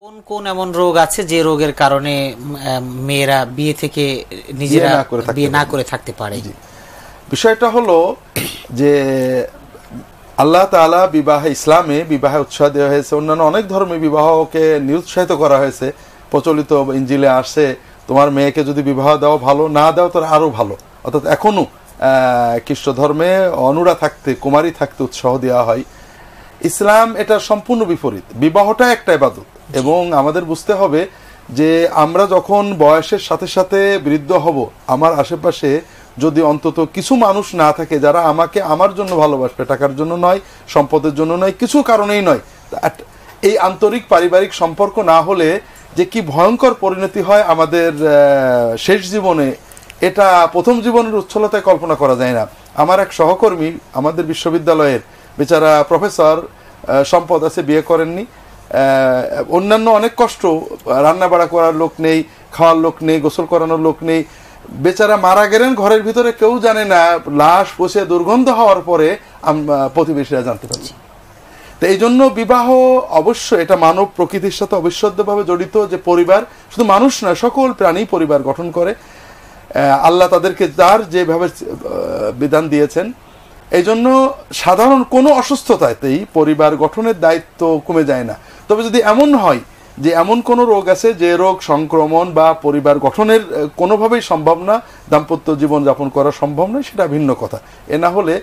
কোন কোন এমন রোগ আছে যে রোগের কারণে মেয়েরা বিয়ে থেকে নিজেরা বিয়ে না করে থাকতে পারে। বিষয়টা হলো যে আল্লাহ তাআলা বিবাহে ইসলামে বিবাহে উৎসাহ দেওয়া হয়েছে। অন্যান্য অনেক ধর্মে বিবাহকে নিরুৎসাহিত করা হয়েছে। প্রচলিত ইঞ্জিলে আসে তোমার মেয়েকে যদি বিবাহ দাও ভালো না দাও তার আরও ভালো। অর্থাৎ এখনও আহ, খ্রিস্ট ধর্মে অনুরা থাকতে কুমারী থাকতে উৎসাহ দেওয়া হয়। ইসলাম এটা সম্পূর্ণ বিপরীত। বিবাহটা একটা ইবাদত। এবং আমাদের বুঝতে হবে যে আমরা যখন বয়সের সাথে সাথে বৃদ্ধ হব, আমার আশেপাশে যদি অন্তত কিছু মানুষ না থাকে যারা আমাকে আমার জন্য ভালোবাসবে, টাকার জন্য নয়, সম্পদের জন্য নয়, কিছু কারণেই নয় এই আন্তরিক পারিবারিক সম্পর্ক না হলে যে কি ভয়ঙ্কর পরিণতি হয় আমাদের শেষ জীবনে, এটা প্রথম জীবনের উচ্ছলতায় কল্পনা করা যায় না। আমার এক সহকর্মী আমাদের বিশ্ববিদ্যালয়ের বেচারা প্রফেসর সম্পদ আছে, বিয়ে করেননি। অন্যান্য অনেক কষ্ট রান্না বাড়া করার লোক নেই, খাওয়ার লোক নেই, গোসল করানোর লোক নেই। বেচারা মারা গেলেন, ঘরের ভিতরে কেউ জানে না, লাশ পচে দুর্গন্ধ হওয়ার পরে প্রতিবেশীরা জানতে পারছি। তো এই জন্য বিবাহ অবশ্য এটা মানব প্রকৃতির সাথে অবিচ্ছেদ্যভাবে জড়িত যে পরিবার, শুধু মানুষ নয় সকল প্রাণী পরিবার গঠন করে। আল্লাহ তাদেরকে যার যেভাবে বিধান দিয়েছেন, এই জন্য সাধারণ কোনো অসুস্থতাতেই পরিবার গঠনের দায়িত্ব কমে যায় না। তবে যদি এমন হয় যে এমন কোনো রোগ আছে যে রোগ সংক্রমণ বা পরিবার গঠনের কোনোভাবেই সম্ভব না, দাম্পত্য জীবন যাপন করা সম্ভব নয়, সেটা ভিন্ন কথা। এ না হলে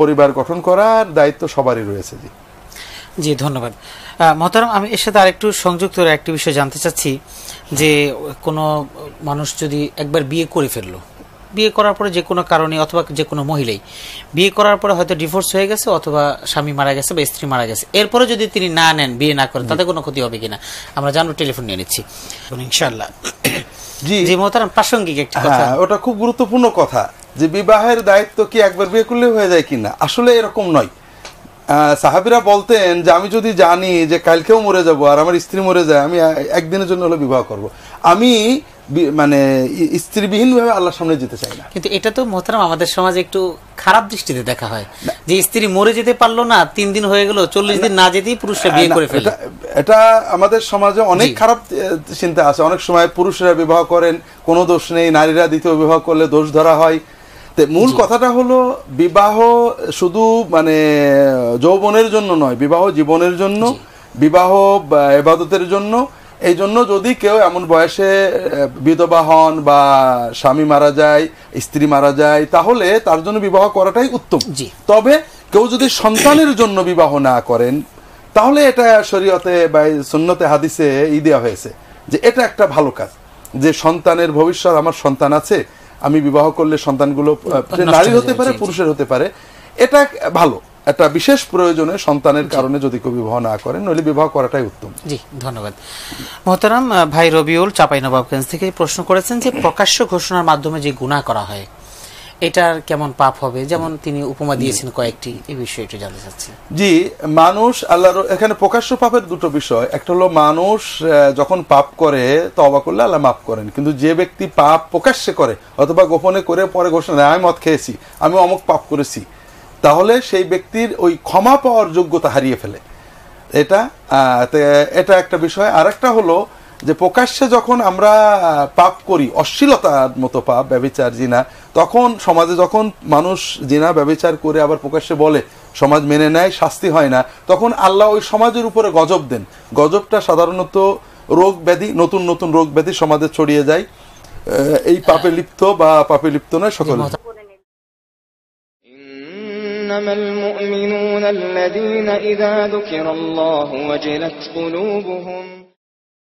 পরিবার গঠন করার দায়িত্ব সবারই রয়েছে, জি। জি, ধন্যবাদ। মহতারাম, আমি এর সাথে আরেকটু সংযুক্ত একটি বিষয় জানতে চাচ্ছি যে কোনো মানুষ যদি একবার বিয়ে করে ফেলল বিয়ে করার পরে যে কোনো কারণে অথবা যে কোনো মহিলাই বিয়ে করার পরে হয়তো ডিভোর্স হয়ে গেছে অথবা স্বামী মারা গেছে বা স্ত্রী মারা গেছে। এরপরে যদি তিনি না নেন বিয়ে না করেন তাতে কোনো ক্ষতি হবে কিনা? আমরা জানব টেলিফোন নিয়ে নিচ্ছি। ইনশাল্লাহ জি জি। মহতারাম প্রাসঙ্গিক একটি কথা। হ্যাঁ ওটা খুব গুরুত্বপূর্ণ কথা যে বিবাহের দায়িত্ব কি একবার বিয়ে করলে হয়ে যায় কিনা? আসলে এরকম নয়। আহ, সাহাবিরা বলতেন যে আমি যদি জানি যে কালকেও মরে যাব আর আমার স্ত্রী মরে যায় আমি একদিনের জন্য হলে বিবাহ করব। আমি মানে ই- স্ত্রীবিহীন ভাবে আল্লাহর সামনে যেতে চাই না। কিন্তু এটা তো মোহতারাম আমাদের সমাজে একটু খারাপ দৃষ্টিতে দেখা হয়। যে স্ত্রী মরে যেতে পারল না তিন দিন হয়ে গেল চল্লিশ দিন না যেতেই পুরুষরা বিয়ে করে ফেলে এটা- আমাদের সমাজে অনেক খারাপ চিন্তা আছে। অনেক সময় পুরুষরা বিবাহ করেন কোনো দোষ নেই নারীরা দ্বিতীয় বিবাহ করলে দোষ ধরা হয়। তো মূল কথাটা হলো বিবাহ শুধু মানে যৌবনের জন্য নয় বিবাহ জীবনের জন্য বিবাহ এবাদতের জন্য এই জন্য যদি কেউ এমন বয়সে বিধবা হন বা স্বামী মারা যায় স্ত্রী মারা যায় তাহলে তার জন্য বিবাহ করাটাই উত্তম জি। তবে কেউ যদি সন্তানের জন্য বিবাহ না করেন তাহলে এটা শরীয়তে বা সুন্নতে হাদিসে ই দেওয়া হয়েছে যে এটা একটা ভালো কাজ যে সন্তানের ভবিষ্যৎ আমার সন্তান আছে আমি বিবাহ করলে সন্তানগুলো নারী হতে পারে। পুরুষের হতে পারে এটা ভালো একটা বিশেষ প্রয়োজনে সন্তানের কারণে যদি কেউ বিবাহ না করেন নইলে বিবাহ করাটাই উত্তম। জি ধন্যবাদ। মোহতারাম ভাই রবিউল চাপাইনবাবগঞ্জ থেকে প্রশ্ন করেছেন যে প্রকাশ্য ঘোষণার মাধ্যমে যে গুনাহ করা হয় এটার কেমন পাপ হবে? যেমন তিনি উপমা দিয়েছেন কয়েকটি এই বিষয়ে একটু জানতে চাচ্ছি। জি মানুষ আল্লাহর এখানে প্রকাশ্য পাপের দুটো বিষয়। একটা হলো মানুষ যখন পাপ করে তবা করলে আল্লাহ মাফ করেন। কিন্তু যে ব্যক্তি পাপ প্রকাশ্যে করে অথবা গোপনে করে পরে ঘোষণা আমি মদ খেয়েছি আমি অমুক পাপ করেছি। তাহলে সেই ব্যক্তির ওই ক্ষমা পাওয়ার যোগ্যতা হারিয়ে ফেলে। এটা এটা একটা বিষয়। আর একটা হলো যে প্রকাশ্যে যখন আমরা পাপ করি অশ্লীলতার মতো পাপ ব্যবিচার জিনা তখন সমাজে যখন মানুষ জিনা ব্যবিচার করে আবার প্রকাশ্যে বলে সমাজ মেনে নেয় শাস্তি হয় না তখন আল্লাহ ওই সমাজের উপরে গজব দেন। গজবটা সাধারণত রোগ ব্যাধি নতুন নতুন রোগ ব্যাধি সমাজে ছড়িয়ে যায়। এই পাপে লিপ্ত বা পাপে লিপ্ত নয় সকলে। إنما المؤمنون الذين إذا ذكر الله وجلت قلوبهم